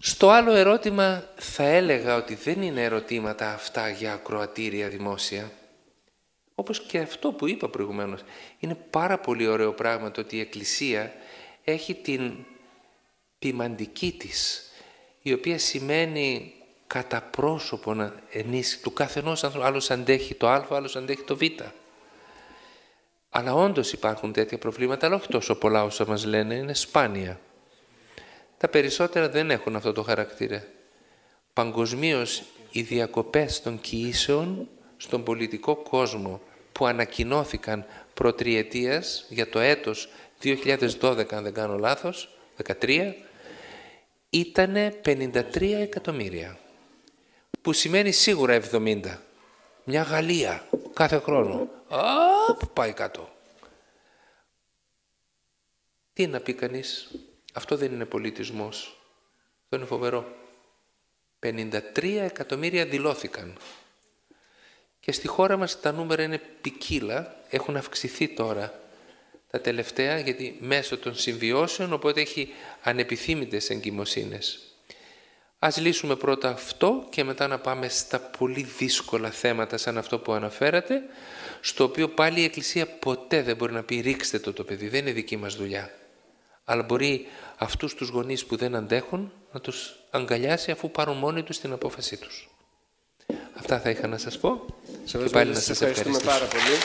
Στο άλλο ερώτημα θα έλεγα ότι δεν είναι ερωτήματα αυτά για ακροατήρια δημόσια. Όπως και αυτό που είπα προηγουμένως. Είναι πάρα πολύ ωραίο πράγμα το ότι η Εκκλησία έχει την ποιμαντική της, η οποία σημαίνει κατά πρόσωπο να ενίσχυει του καθενός άνθρωπου. Άλλος αντέχει το α, άλλος αντέχει το β. Αλλά όντως υπάρχουν τέτοια προβλήματα, αλλά όχι τόσο πολλά όσα μας λένε, είναι σπάνια. Τα περισσότερα δεν έχουν αυτό το χαρακτήρα. Παγκοσμίως οι διακοπές των κοιήσεων στον πολιτικό κόσμο που ανακοινώθηκαν προτριετίας για το έτος 2012, αν δεν κάνω λάθος, 13, ήταν 53 εκατομμύρια, που σημαίνει σίγουρα 70. Μια Γαλλία κάθε χρόνο. Α, πάει κάτω. Τι να πει κανείς, αυτό δεν είναι πολιτισμός. Αυτό είναι φοβερό. 53 εκατομμύρια δηλώθηκαν. Και στη χώρα μας τα νούμερα είναι ποικίλα, έχουν αυξηθεί τώρα τα τελευταία, γιατί μέσω των συμβιώσεων, οπότε έχει ανεπιθύμητες εγκυμοσύνες. Ας λύσουμε πρώτα αυτό και μετά να πάμε στα πολύ δύσκολα θέματα σαν αυτό που αναφέρατε, στο οποίο πάλι η Εκκλησία ποτέ δεν μπορεί να πει ρίξτε το το παιδί, δεν είναι δική μας δουλειά. Αλλά μπορεί αυτούς τους γονείς που δεν αντέχουν να τους αγκαλιάσει αφού πάρουν μόνοι τους την απόφασή τους. Αυτά θα είχα να σας πω και πάλι να σας ευχαριστούμε πάρα πολύ.